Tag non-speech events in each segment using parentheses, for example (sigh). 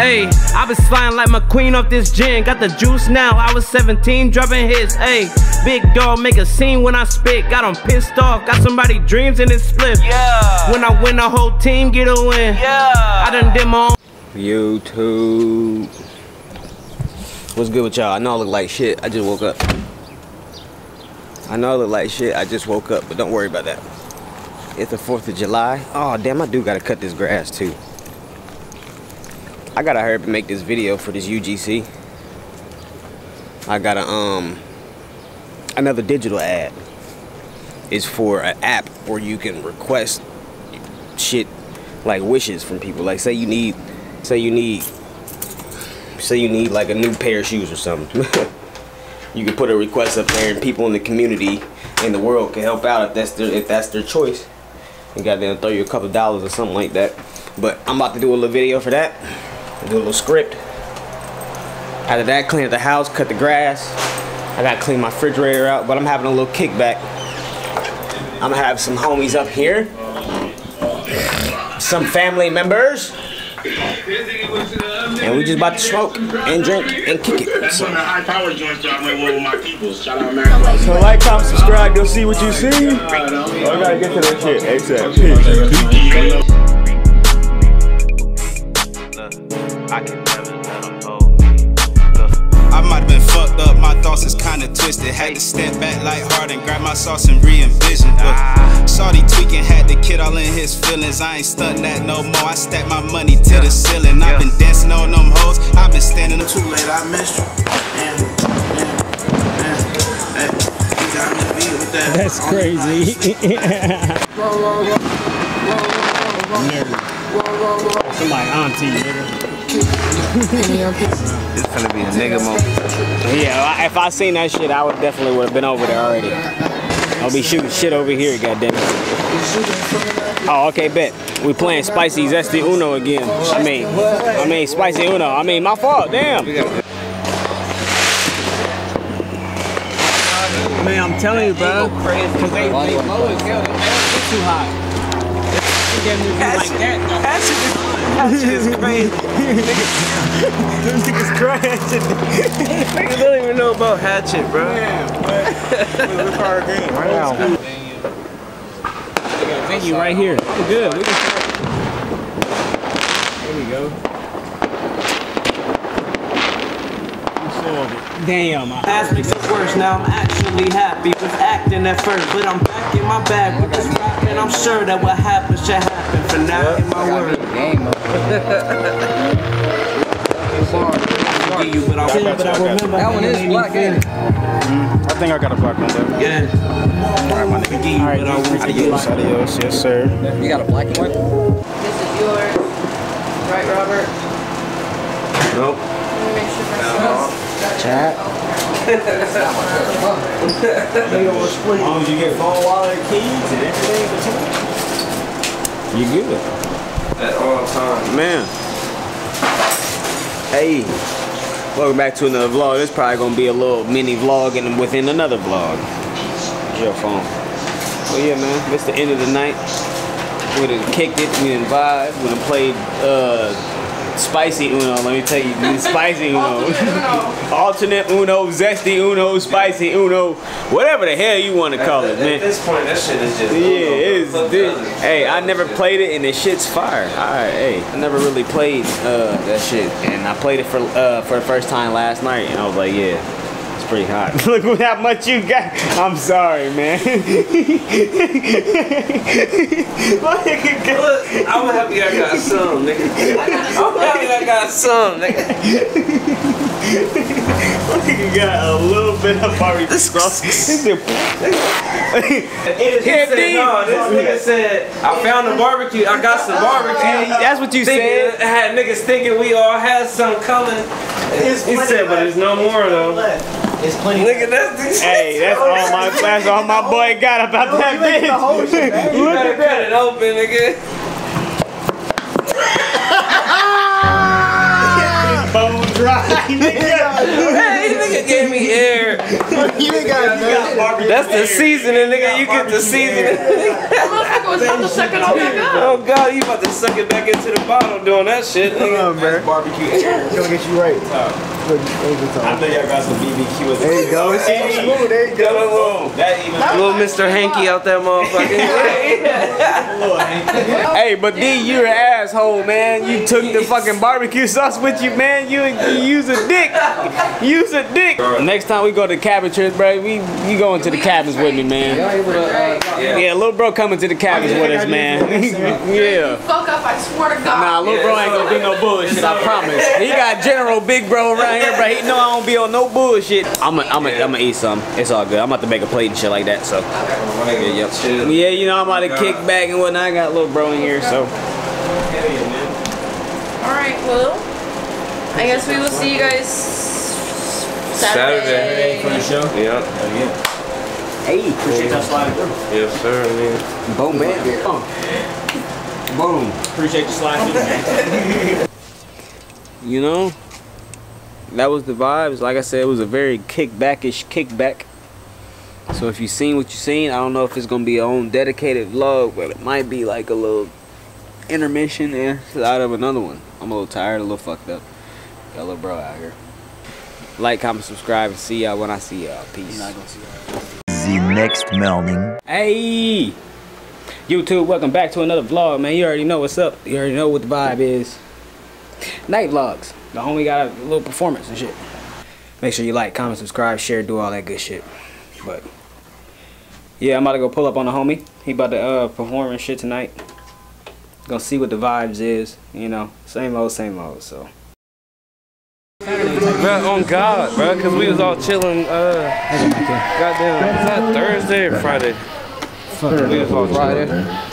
Hey, I been sliding like my queen off this gin. Got the juice now. I was 17, dropping hits. Hey, big dog, make a scene when I spit. Got 'em pissed off. Got somebody dreams in his split. Yeah. When I win, the whole team get a win. Yeah. I done did my own. YouTube. What's good with y'all? I know I look like shit. I just woke up. I know I look like shit. I just woke up, but don't worry about that. It's the 4th of July. Oh, damn, I do gotta cut this grass too. I gotta hurry up and make this video for this UGC. I got a, um, another digital ad. It's for an app where you can request shit like wishes from people. Like say you need, say you need, say you need like a new pair of shoes or something. (laughs) you can put a request up there, and people in the community in the world can help out if that's their if that's their choice. And goddamn throw you a couple dollars or something like that. But I'm about to do a little video for that. Do a little script. After that, clean up the house, cut the grass. I gotta clean my refrigerator out, but I'm having a little kickback. I'm gonna have some homies up here some family members. And we just about to smoke and drink and kick it. So, so like, comment, subscribe, you'll see what you see. Oh, I gotta get to that shit ASAP. Fucked up, my thoughts is kinda twisted. Had to step back like hard and grab my sauce and re-envision. But Shorty tweaking, had the kid all in his feelings. I ain't stunting that no more. I stack my money to the ceiling. I've been dancing on them hoes, I've been standing up too late. I missed you. Man, man, man. Hey, you got me beat with that. That's crazy. Somebody auntie, nigga. It's gonna be a nigga moment. Yeah, if I seen that shit, I would definitely would have been over there already. I'll be shooting shit over here, goddamn it. Oh, okay, bet. We playing spicy zesty Uno again. I mean, I mean spicy Uno. I mean, my fault. Damn. Man, I'm telling you, bro. Cause they, they low as hell. They too high. They damn near like that. That shit is, that shit is crazy. (laughs) Them niggas crashing. Niggas don't even know about hatchet, bro. Right now. Thank you right here. I'm good. We can start. There we go. We solved it. Damn. I- Past makes it worse. Now I'm actually happy with acting at first, but I'm back in my bag with this rap, and I'm sure that what happens should happen. For now, in my word. Forgive you, but I will. But I remember that one is black. Mm-hmm. I think I got a black one though. Yeah. Forgive you, but I will. Adios, adios, yes sir. You got a black one? This is yours. Right, Robert? Nope. Let me make sure Chat. As long as you get phone, wallet, keys, and everything between. You good. At all times. Man. Hey. Welcome back to another vlog. This probably gonna be a little mini vlog and within another vlog. Your phone. Well yeah man, it's the end of the night. We done kicked it, we done vibed, we done played uh spicy Uno, let me tell you, (laughs) spicy Uno. (laughs) Alternate Uno, zesty Uno, spicy Uno, whatever the hell you wanna call it, At man. this point, that shit is just. Yeah, it is. Dude. Hey, I never played it and the shit's fire. Alright, hey. I never really played uh, that shit. And I played it for uh, for the first time last night and I was like, yeah, pretty hot. (laughs) Look what how much you got. I'm sorry, man. (laughs) Look, I'm happy I got some, nigga. (laughs) I'm happy I got some, nigga. you got a little bit of barbecue sauce. This is- He said, no, this nigga said, I found the barbecue. I got some barbecue. That's what you Thinking, said. had niggas thinking we all had some coming. He said, but there's no more though. It's plenty. Nigga, that's Hey, that's all my that's all my boy got about that bitch. (laughs) You better cut it open, nigga. (laughs) Bone dry, nigga. Hey, nigga gave me air. (laughs) You ain't got nothing. That's the seasoning, nigga. You get the seasoning. That motherfucker was about to suck it all back up. Oh God, you about to suck it back into the bottle doing that shit. nigga. man. Barbecue. Gonna get you right. I know y'all got some BBQ. There you go. It's so smooth. There you go. That even. Little Mr. Hanky out there, motherfucker. (laughs) Hey, but D, you're an asshole, man. You took the fucking barbecue sauce with you, man. You, you use a dick. Use a dick. Next time we go to cabin trips, bro, we you going to the cabins with me, man. Yeah, little bro coming to the cabins with us, man. yeah. (laughs) Fuck up, I swear to God. Nah, little bro ain't gonna do no bullshit. I promise. He got General Big Bro around here, bro. He know I don't be on no bullshit. I'm gonna, I'm gonna, I'm gonna eat some. It's all good. I'm about to make a plate and shit like that. So, yeah, yep. Yeah, you know I'm about to kick back and whatnot. I got a little bro in here, so. Alright, well, I guess we will see you guys Saturday. Saturday. For the show. Yep. Yeah. Hey, appreciate that slide through. Yes, sir, man. Boom, bam. Boom. Appreciate the slide through. you know, that was the vibes. Like I said, it was a very kickbackish kickback. So if you seen what you seen, I don't know if it's gonna be a own dedicated vlog, but it might be like a little intermission out of another one. I'm a little tired, a little fucked up. Got a little bro out here. Like, comment, subscribe, and see y'all when I see y'all. Peace. The next morning. Hey! YouTube, welcome back to another vlog, man. You already know what's up. You already know what the vibe is. Night vlogs. The homie got a little performance and shit. Make sure you like, comment, subscribe, share, do all that good shit. But, yeah, I'm about to go pull up on the homie. He about to uh, perform and shit tonight. Gonna see what the vibes is, you know. Same old, same old, so. Man, on God, bro, because we was all chilling, uh, goddamn, was that Thursday or Friday? We was all chilling.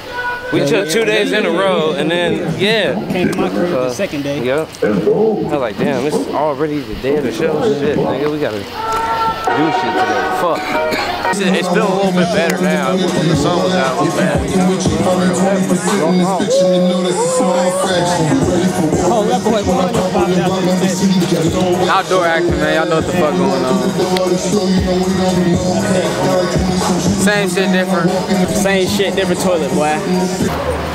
We took two days in a row, and then, yeah. Came to my crib the uh, second day. Yep. I was like, damn, it's already the day of the show. Shit, nigga, we gotta do shit today. Fuck. It's, it's feeling a little bit better now. When the sun was out, it was bad. Outdoor action, man. Y'all know what the fuck going on. Same shit, different. Same shit, different toilet, boy.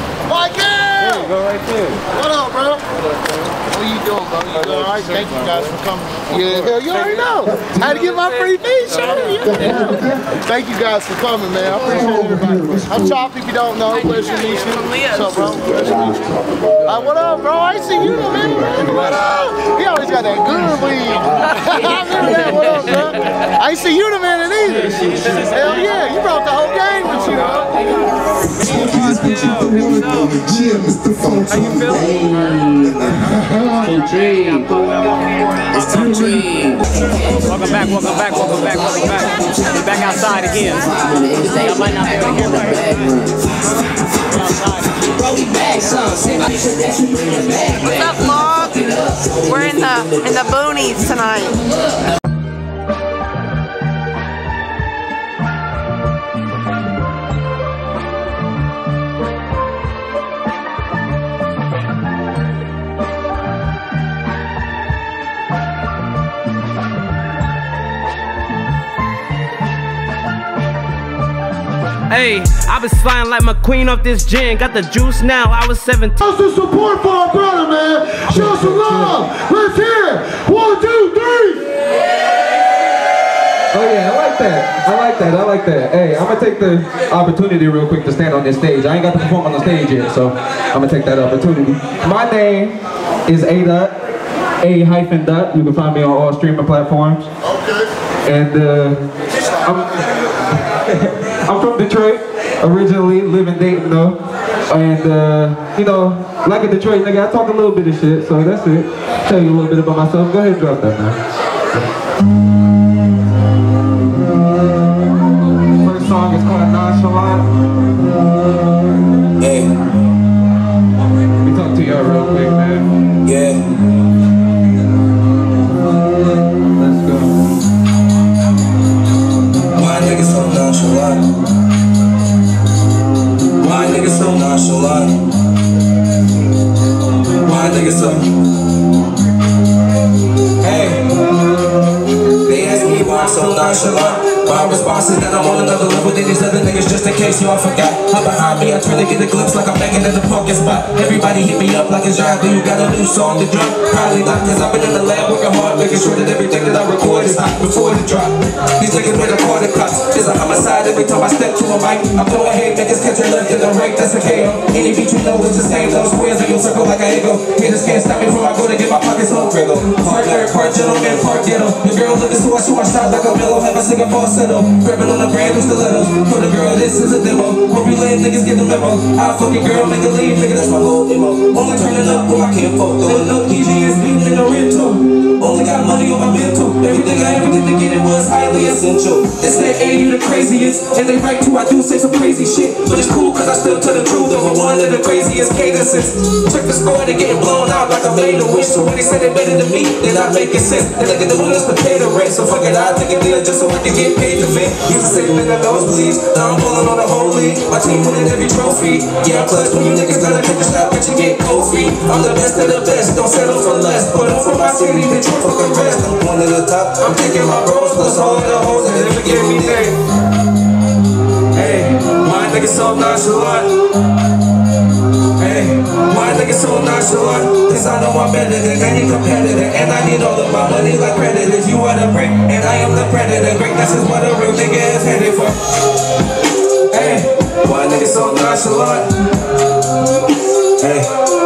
Michael! Go right there. What up, bro? What you doing, bro? You doing all right? Thank you guys for coming. Yeah, hell, you already know. I had to get my free feed, shorty. Thank you guys for coming, man. I appreciate everybody. I'm Chop, if you don't know. Pleasure to meet you. What's up, bro? Pleasure to meet you. Uh, what up, bro? I see you, man. What up? He always got that good weed. (laughs) I remember that. What up, bro? I ain't see you the man either. Hell yeah, you brought the whole gang with you, bro. How you feeling? Welcome back, welcome back, welcome back, welcome back. We're back outside again. Y'all might not be able to hear me. What's up, vlog? We're in the in the boonies tonight. Hey, I been sliding like my queen off this gin. Got the juice now, I was 17. Show some support for our brother, man. Show some love. Let's hear it. One, two, three. Oh yeah, I like that. I like that. I like that. Hey, I'm gonna take the opportunity real quick to stand on this stage. I ain't got to perform on the stage yet, so I'm gonna take that opportunity. My name is A Dot, A hyphen Dot. You can find me on all streaming platforms. Okay. And uh, I'm, (laughs) I'm from Detroit, originally, live in Dayton though. And uh, you know, like a Detroit nigga, I talk a little bit of shit, so that's it. Tell you a little bit about myself. Go ahead and drop that now. solar. Why I think it's up? Hey, they ask me why I'm so nonchalant. My response is that I'm on another level than these other niggas, just in case y'all forgot. I'm behind me, I try to get a glimpse like I'm banging in the parking spot. Everybody hit me up like it's John, you got a new song to drop? Probably not, cause I've been in the lab working hard, making sure that everything that I record is hot before the drop. These niggas made a the cops. It's a homicide every time I step to a mic. I'm throwing hate, niggas catch a left and the right, that's a KO. Any beat you know is the same, those squares in your circle like a ego. Haters can't stop me from I go to get my pockets on Gringo. Part nerd, part gentleman, part ghetto. The girl looking so I shoot my shot like a mellow, have a singing falsetto. Grabbing on a brand new stiletto. For the girl, this is a demo. Hope you lame niggas get the memo. I fuck fucking girl, make a leave, nigga, that's my whole demo. Only turning up when I can't fuck, throwing up PG and speeding in the rental. Only got money on my mental. Everything I ever did to get it was highly essential. It's that A, you the craziest. And they right too, I do say some crazy shit. But it's cool, cause I still tell the truth over one of the craziest cadences. Check the score, they getting blown out like I made a wish. So when they say they better than me, then I make it sense. And look at the winners to pay the rent. So fuck it, I'll take a deal just so I can get paid to vent. He's a sick nigga, nosebleeds. Now I'm pulling on the whole league. My team winning every trophy. Yeah, I'm clutch when you niggas gotta take a shot, but you get cold feet. I'm the best of the best, don't settle for less. Put up for my city, Detroit, fuck the rest. I'm one of the top. I'm taking my bros plus all of the hoes and never give me name. Hey, my nigga so nonchalant. Nigga so nonchalant. Cause I know I'm better than any competitor. And I need all of my money like predators. You are the prey, and I am the predator. Greatness is what a real nigga is headed for. Hey, my nigga so nonchalant. Hey,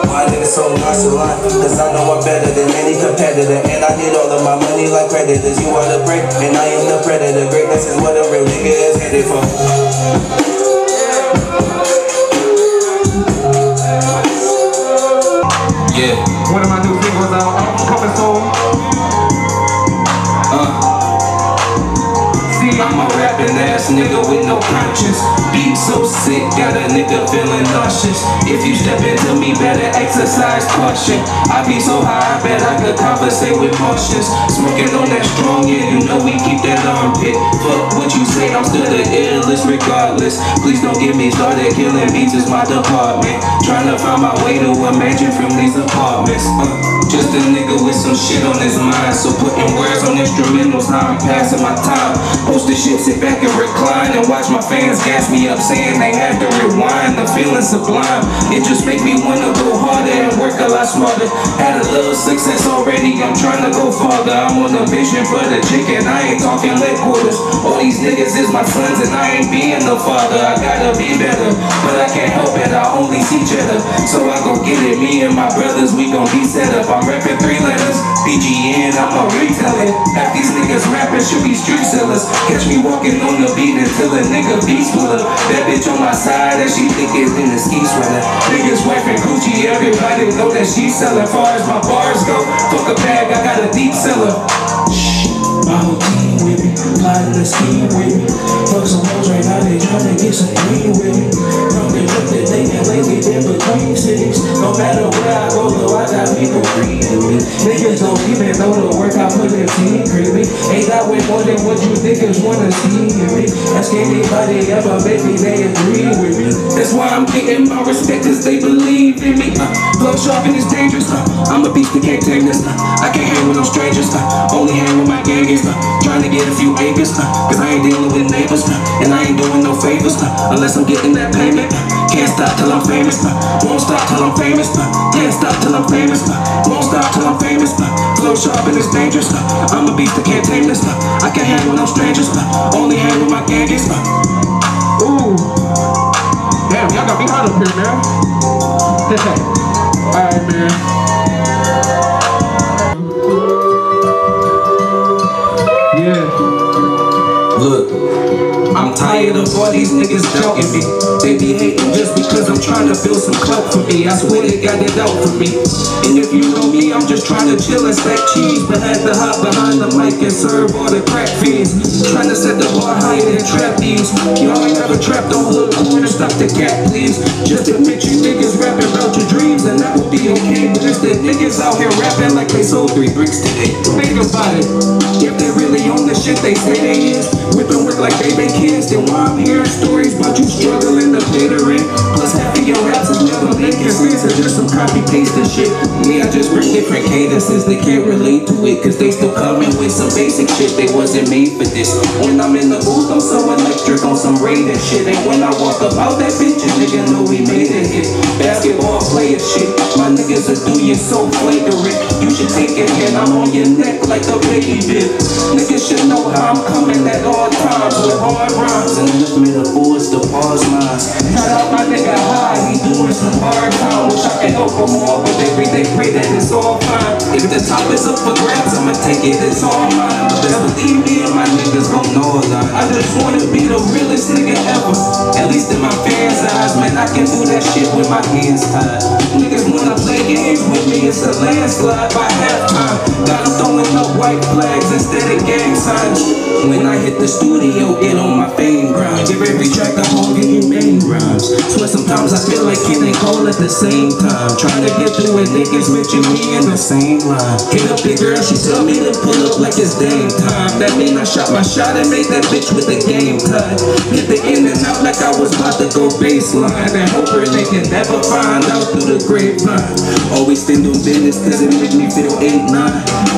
my nigga so nonchalant Cause I know I'm better than any competitor And I need all of my money like predators You are the prey, and I am the predator Greatness is what a real nigga is headed for Yeah One of my new singles out, coming soon. Rapping ass nigga with no conscience. Beat so sick, got a nigga feeling nauseous. If you step into me, better exercise caution. I be so high, I bet I could conversate with Martians. Smoking on that strong, yeah, you know we keep that armpit. Fuck what you say, I'm still the illest regardless. Please don't get me started, killing beats is my department. Trying to find my way to a mansion from these apartments. Uh, just a nigga with some shit on his mind. So putting words on instrumentals, how I'm passing my time. Post the shit, sit back and recline and watch my fans gas me up saying they had to rewind. The feeling sublime. It just make me wanna go harder and work a lot smarter. Had a little success already, I'm trying to go farther. I'm on a mission for the chicken, I ain't talking leg quarters. All these niggas is my sons and I ain't being no father. I gotta be better, but I can't help it, I only see cheddar. So I gon' get it, me and my brothers, we gon' be set up. I'm reppin' three letters, BGN, I'ma retell it. Half these niggas rapping should be street sellers. Catch me walking on the beat until a nigga beats split up. That bitch on my side, and she think it's in the ski sweater. Niggas wifing Gucci, everybody know that she sellin'. Far as my bars go, fuck a bag, I got a deep cellar. Shh, my whole team with me, plotting the scheme with me. Fuck some hoes right now, they tryna get some green with me. From the trip that they can lately in between cities. No matter where I go, though, I got people reading me. Niggas don't even know the work I put in team creepy. Ain't got way more than what you niggas wanna see in me. Ask anybody ever, baby, they agree with me. That's why I'm getting my respect, cause they believe in me. Uh, blow sharp and it's dangerous. Uh, I'm a beast that can't tame this. Uh, I can't hang with no strangers. Uh, only hang with my gangers. Uh, trying to get a few acres. Uh, cause I ain't dealing with neighbors. Uh, and I ain't doing no favors. Uh, unless I'm getting that payment. Can't stop till I'm famous. Uh, won't stop till I'm famous. Uh, can't stop till I'm famous. Uh, won't stop till I'm famous. Uh, flow sharp and it's dangerous. Uh, I'm a beast that can't tame this. Uh, I can't hang no strangers. Uh, only with my gangers. Uh, Ooh. Damn, y'all got me hot up here, man. (laughs) Alright, man. Tired of all these niggas doubting me. They be hating just because I'm trying to build some clout for me. I swear they got it out for me. And if you know me, I'm just trying to chill and stack cheese. But had to hop behind the mic and serve all the crack fiends. Trying to set the bar higher than trap thieves. Y'all ain't never trapped on hood corner, stop the cat, please. Just admit you niggas rapping about your dreams, and that would be okay. But it's the niggas out here rapping like they sold three bricks today. Think about it. If they really own the shit they say they is, whipping like they make kids, then why I'm hearing stories about you struggling to the rent? Plus half of your raps is never making sense, it's just some copy paste and shit. Me, I just bring Different cadences, they can't relate to it Cause they still coming with some basic shit They wasn't made for this When I'm in the booth, I'm so electric on some raiding shit. And when I walk up out that bitch, a nigga know we made a hit. Basketball player shit. My niggas are do you so flagrant. You should take it and I'm on your neck like a baby bit Niggas should know how I'm coming at all times With hard rhymes. And lift metaphors to pause lines. Shout out my nigga high, he doing some hard time. Wish I could help him more, but every day pray that it's all fine. If the top is up for grabs, I'ma take it, it's all mine. But believe me and my niggas gon' know a lot. I just wanna be the realest nigga ever. At least in my fans' eyes, man, I can do that shit with my hands tied. Niggas wanna play games with me, it's a landslide by halftime. Got 'em throwing up white flags instead of gang signs. When I hit the studio, get on my fame grind. Give every track hold, give you main rhymes. Swear sometimes I feel like Kid and Cole at the same time. Trying to get through with niggas bitching me in the same line. Hit up the girl, she tell me to pull up like it's game time That mean I shot my shot and made that bitch with the game Hit the in and out like I was about to go baseline. And hope they can never find out through the grapevine. Always stand on business cause it make me feel 8-9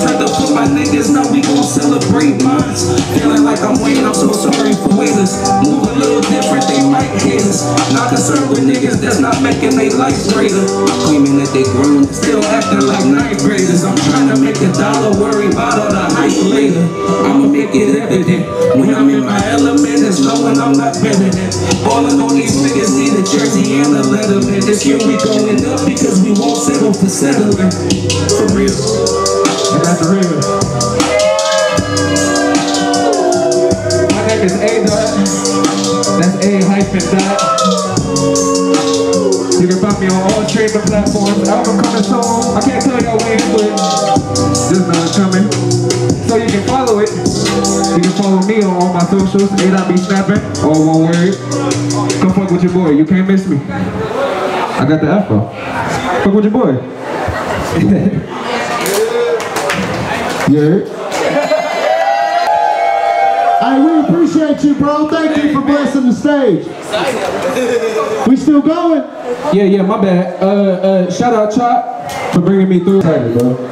Turned up for my niggas, now we gon' celebrate mines Feeling like I'm Wayne, I'm so sorry for waiters Move a little different, they might hate us. Not concerned with niggas that's not making they life greater. Claiming that they grown, still acting like ninth graders. I'm trying to make a dollar, worry about all the hype later. I'ma make it evident When I'm in my element, it's knowing I'm not better than Ballin' on these niggas, need a jersey and a letterman This year we going up because we won't settle for settling For real And that's real. My name is A Dot. That's A hyphen dot. You can find me on all streaming platforms. Album coming soon. I can't tell y'all when, but just know it's coming. So you can follow it. You can follow me on all my socials. A Dot be snapping. All one word. Come fuck with your boy. You can't miss me. I got the afro. Fuck with your boy. (laughs) yeah. Hey, we appreciate you, bro. Thank you for blessing the stage. We still going? Yeah, yeah, my bad. Uh, uh, shout out Chop for bringing me through. Excited, bro.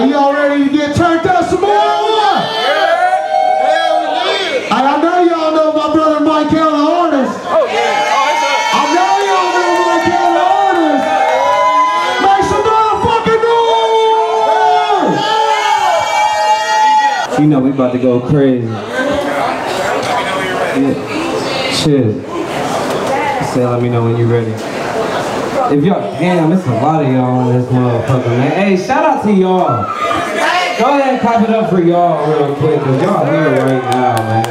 Are y'all ready to get turned up some more? or what? Hey, I know y'all know my brother Mike L, the artist. Oh, yeah. I know y'all know Mike L, the artist. Make some motherfucking noise! You know we about to go crazy. Yeah. Shit. Say let me know when you're ready. If y'all, damn, it's a lot of y'all on this motherfucker, man. Hey, shout out to y'all. Go ahead and clap it up for y'all real quick, cause y'all here right now, man.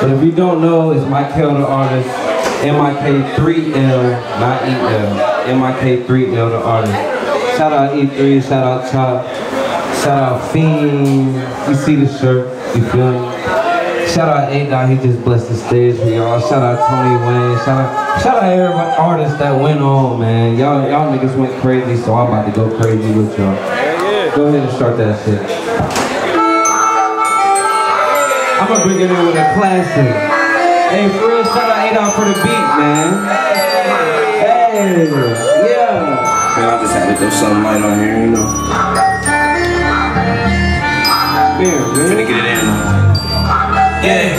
But if you don't know, it's Michael the artist. M-I-K-3-L, not E-L. M-I-K-3-L the artist. Shout out E3, shout out Chop, shout out Fiend. You see the shirt, you feel me? Shout out A Dot, he just blessed the stage for y'all. Shout out Tony Wayne. Shout out, shout out every artist that went on, man. Y'all, y'all niggas went crazy, so I'm about to go crazy with y'all. Go ahead and start that shit. I'm gonna bring it in with a classic. Hey, for real, shout out A Dot for the beat, man. Hey, yeah. Man, I just had to throw something light on here, you know. Yeah, man. Finna get it in. Yeah,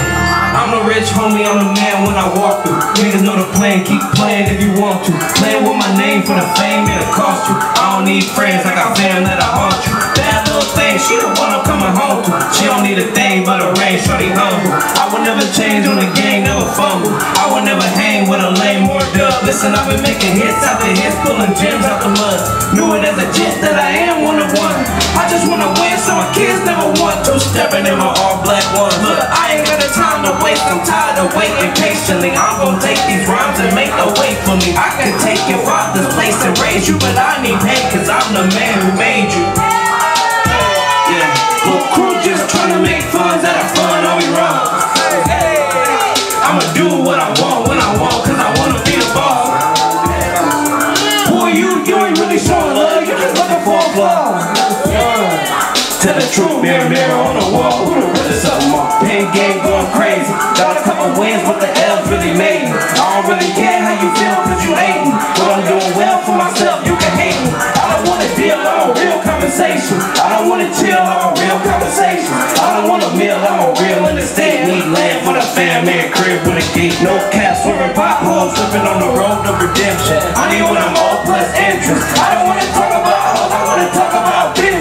I'm a rich homie, I'm a man when I walk through. Niggas know the plan, keep playing if you want to. Playing with my name for the fame, it'll cost you. I don't need friends, I got fam that I haunt you. Bad little thing, she the one I'm coming home to. She don't need a thing but a rain, shorty humble. I would never change on the game, never fumble. Listen, I've been making hits after hits, pulling gems out the mud. Knew it as a jet that I am one of one. I just wanna win, so my kids never want to. Stepping in my all black ones. Look, I ain't got the time to waste. I'm tired of waiting patiently. I'm gonna take these rhymes and make a way for me. I can take your father's place and raise you, but I need pay cause I'm the man who made you. Yeah, little crew just trying to make funds out of fun, are we wrong? I'ma do what I Truth mirror, mirror on the wall, who the real of them Pin Pen game going crazy. Got a couple wins, but the L's really made me. I don't really care how you feel, cause you hate me. But I'm doing well for myself, you can hate me. I don't wanna deal on real conversation. I don't wanna chill on real conversation. I don't wanna meal on real understanding. Need land for the fam, man, crib with a gate. No cap, swerving potholes, slipping on the road to redemption. I need what I'm all plus interest. I don't wanna talk about hoes, I wanna talk about bitches.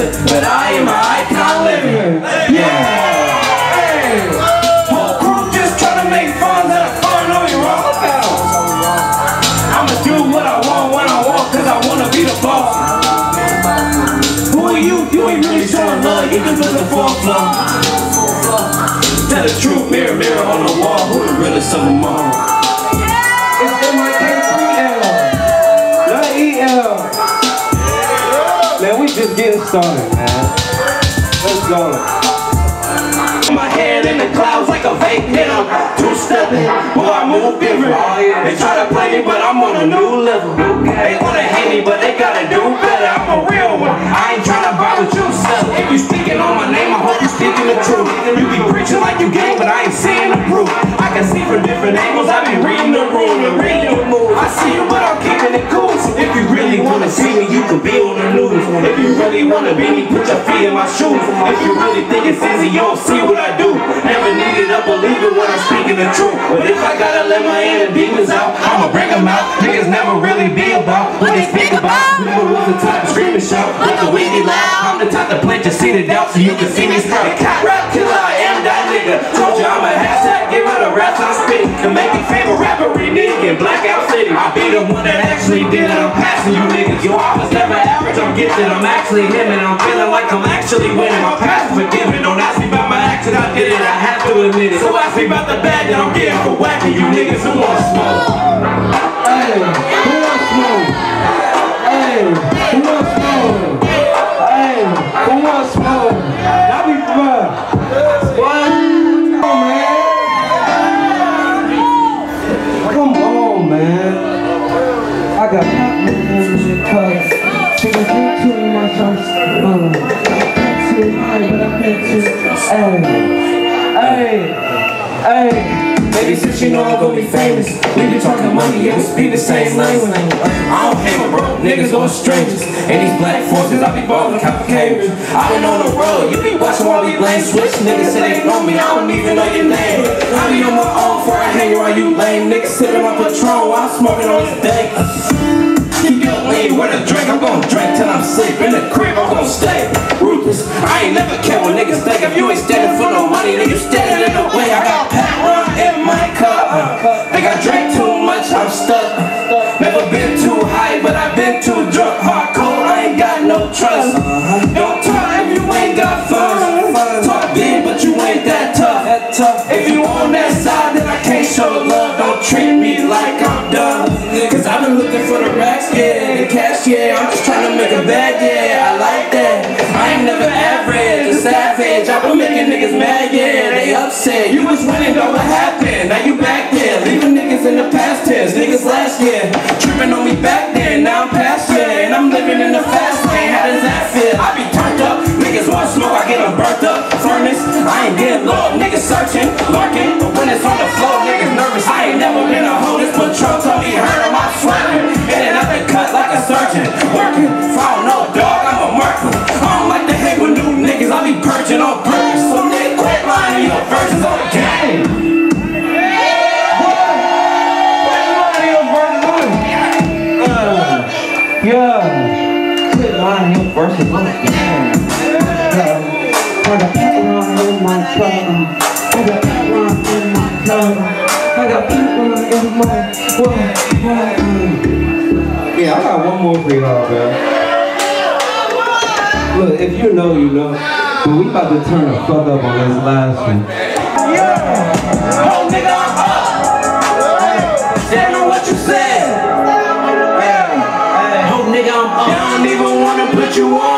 But I am an icon living. Yeah. Hey. Whole crew just tryna make fun of the fun, know you wrong. I'ma do what I want when I want, cause I wanna be the boss. Who are you? You ain't really showing love, you just looking for a flaw. Tell the truth, mirror, mirror on the wall, who the realest of them all? Started, man. Let's go. My head in the clouds like a vape hit I'm two stepping, boy I move different They try to play me but I'm on a new level. They wanna hate me but they gotta do better. I'm a real one, I ain't tryna buy what you sell If you speaking on my name I hope you speaking the truth. You be preaching like you gang but I ain't seeing the proof. I can see from different angles I be reading the room and reading the mood I see you but I'm keeping it cool. So if you really wanna see me you can be on the news you really wanna be me put your feet in my shoes. If you really think it's easy you don't see what I do. Never needed a believer when I'm speaking the truth. But if I gotta let my inner demons out I'ma bring them out. Niggas never really be about what they speak about. Never was the type to scream and shout. Like a weedy loud. I'm the type to plant your seed of doubt So you can see me sprout Cat rap killer I am that nigga. Told you I'm a hashtag Give out a rap I'm spitting Can make me favorite rapper renege in Blackout City. I be the one that actually did it. I'm passing you niggas gifted I'm actually him And I'm feeling like I'm actually winning. My past is forgiven Don't ask me about my action I did it. I have to admit it. So ask me about the bad that I'm getting for whacking you niggas who want smoke. Hey, too high, but I can't. Hey, hey, hey. Baby, since you know I'm gonna be famous, we be talking money, yeah, we speak the same language. I don't hang with broke niggas or strangers. And these black forces, I be ballin' complicated. I been on the road, you be watching while we blame switch. Niggas say they know me, I don't even know your name. I be on my own before I hang around you lame. Niggas sipping my Patron while I'm smoking on this day. Your lean with a drink, I'm gon' drink till I'm sleep. In the crib, I'm gon' stay ruthless. I ain't never care what niggas think. If you ain't standing for no money, then you standing in the way. I got Ron in my cup. Think I drank too much, I'm stuck. Never been too high, but I've been too drunk. Hard Hardcore, I ain't got no trust. Don't talk if you ain't got fun. Talk big, but you ain't that tough. If you on that side, then I can't show love. Don't treat me yeah, the cash, yeah. I'm just trying to make a bag, yeah. I like that. I ain't never average, a savage. I've been making niggas mad, yeah. They upset. You was winning, though, what happened? Now you back there. Leaving niggas in the past tense. Niggas last year. Tripping on me back then. Now I'm past year. And I'm living in the fast lane. How does that feel? I be if you know, you know. But we about to turn the fuck up on this last one. Oh, nigga, I'm up. Stand on what you said. Oh, nigga, I'm up. They don't even wanna put you on,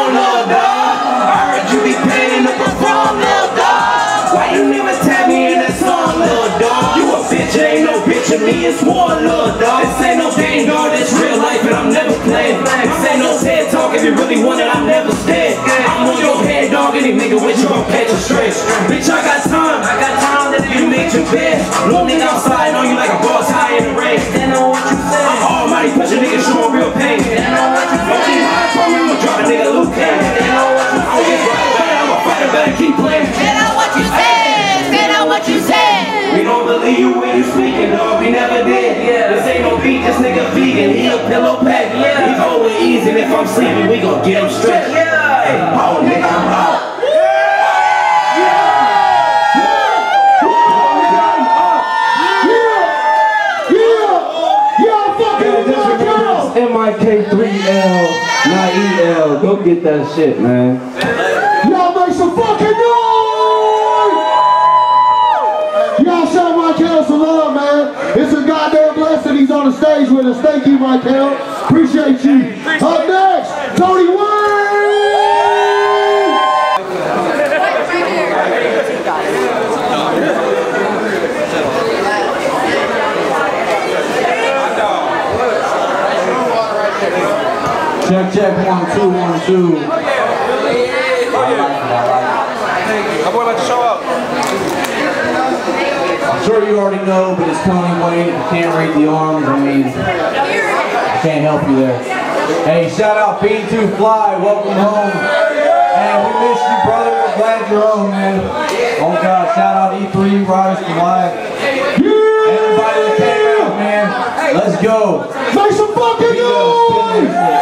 to me is war, little dog. This ain't no game, dog. it's real life, and I'm never playing. This ain't no TED talk, if you really want it, I never scared. I'm on your head, dog, any nigga with you gon' catch a stress. Bitch, I got time, I got time that you make to bed. Lonely outside on you like a boss high in the rain. Then on what you say. I'm almighty, push niggas, nigga showing real pain. Then on what you say. Don't be high, for we gon' drop a nigga Luke Cage. Then on what you say. I'm a fighter, better keep playing. Then on what you say. Then on what you say. We don't believe you when you speaking, dog. We never did. Yeah. This ain't no beat, this nigga vegan. He a pillow pack. Yeah. He's always easy. And if I'm sleeping, we gon' get him straight. Yeah. Hey, oh, nigga, I'm out. MIK3L, not EL. Go get that shit, man. on the stage with us. Thank you, Michael. Appreciate you. Up next, Tony Check, check, one, two, one, two. I'm sure you already know, but it's Tony Wayne. If you can't read the arms, I mean, I can't help you there. Hey, shout out being 2 Fly. Welcome home. Man, we miss you, brother. We're glad you're home, man. Oh, God. Shout out E3, Riders for Life. Everybody that came out, man. Let's go. Make some fucking noise!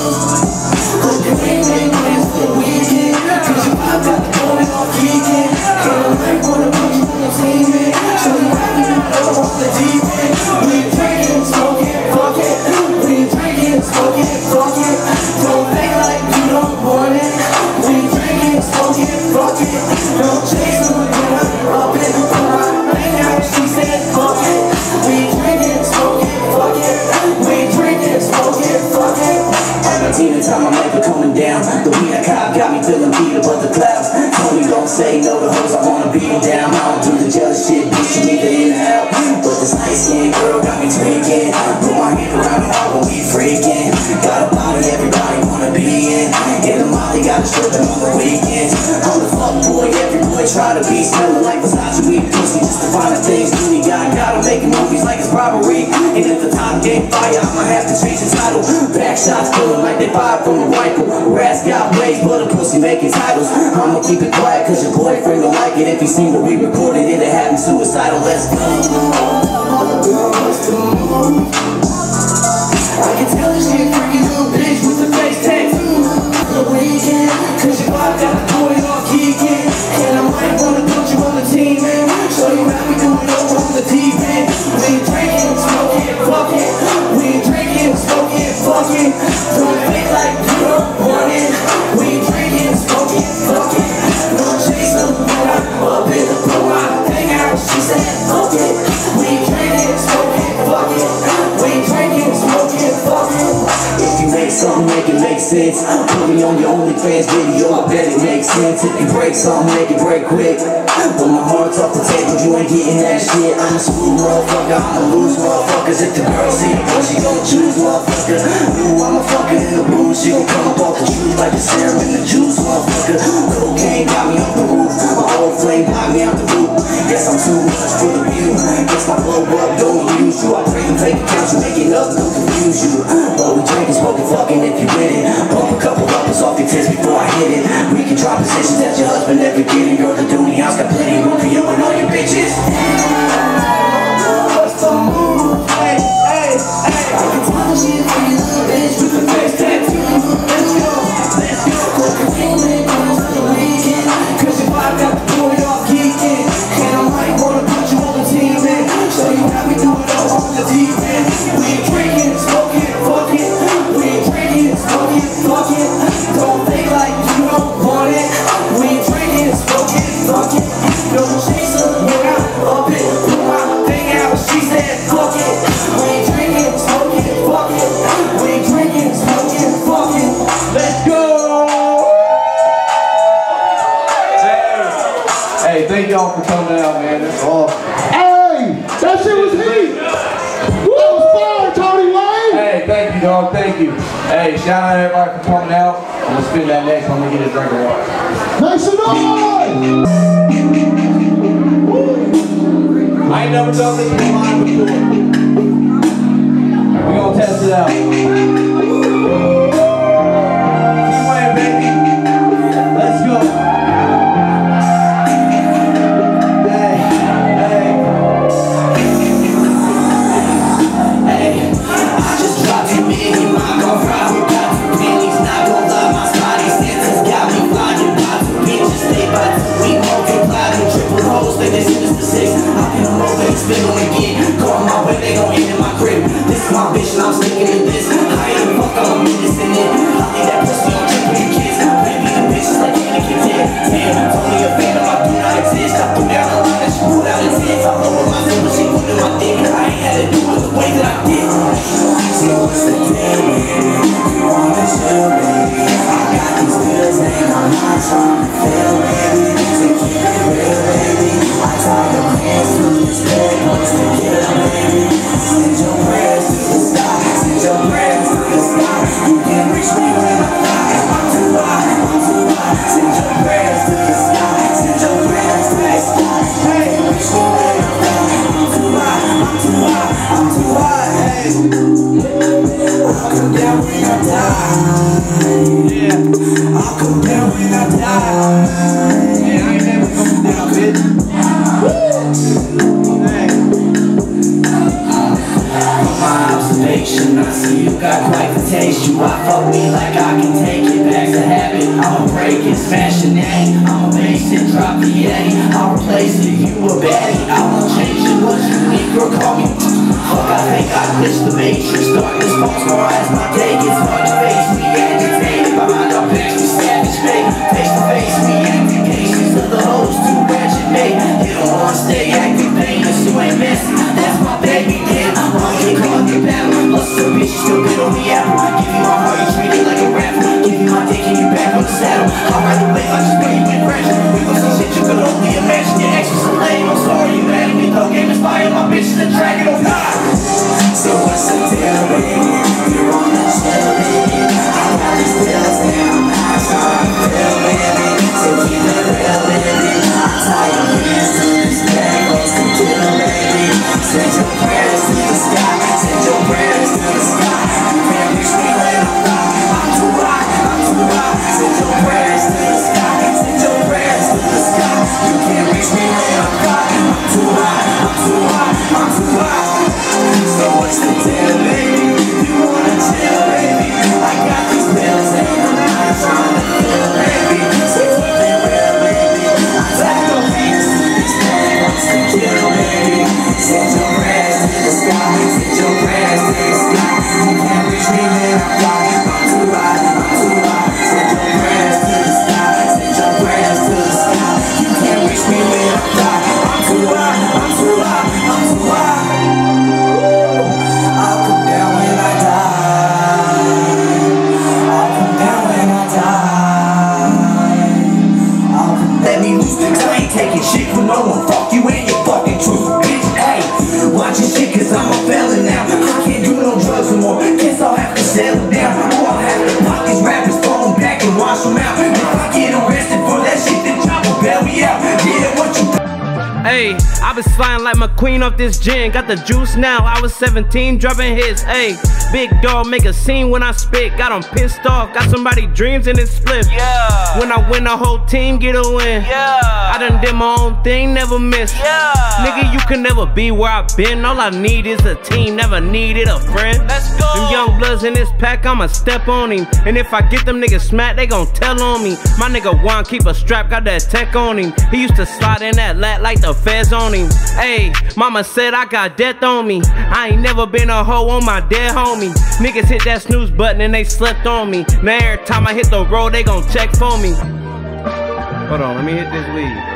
been sliding like my queen off this gin. Got the juice now, I was 17, dropping hits. Hey, big dog, make a scene when I spit. Got pissed off, got somebody dreams in it's split. Yeah. When I win, the whole team get a win. Yeah. I done did my own thing, never miss. Yeah. Nigga, you can never be where I've been. All I need is a team, never needed a friend. Let's go. Them young bloods in this pack, I'ma step on him. And if I get them niggas smacked, they gon' tell on me. My nigga Juan keep a strap, got that tech on him. He used to slide in that lat like the feds on him. Hey, mama said I got death on me. I ain't never been a hoe on my dead homie. Niggas hit that snooze button and they slept on me. Now every time I hit the road, they gon' check for me. Hold on, let me hit this weed.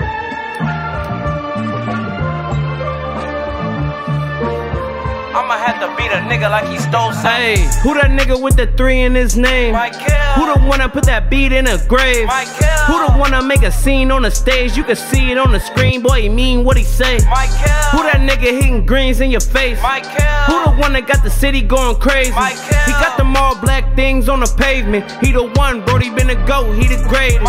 had to beat a nigga like he stole something. Hey, who that nigga with the three in his name? Who the one that put that beat in a grave? Who the one that make a scene on the stage? You can see it on the screen, boy, he mean what he say. Who that nigga hitting greens in your face? Who the one that got the city going crazy? He got them all black things on the pavement. He the one, bro. He been a goat, he the greatest.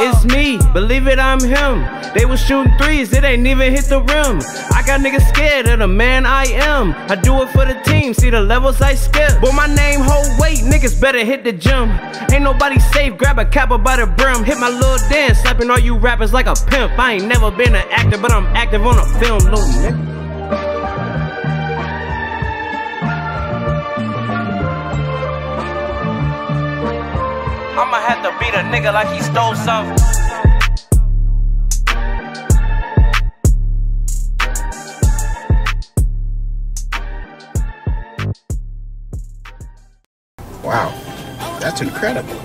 It's me, believe it, I'm him. They was shooting threes, it ain't even hit the rim. I got niggas scared of the man I am. I do it for the team, see the levels I skip. But my name hold weight, niggas better hit the gym. Ain't nobody safe, grab a capper by the brim. Hit my little dance, slapping all you rappers like a pimp. I ain't never been an actor, but I'm active on a film, little nigga. I'ma have to beat a nigga like he stole something. Wow, that's incredible.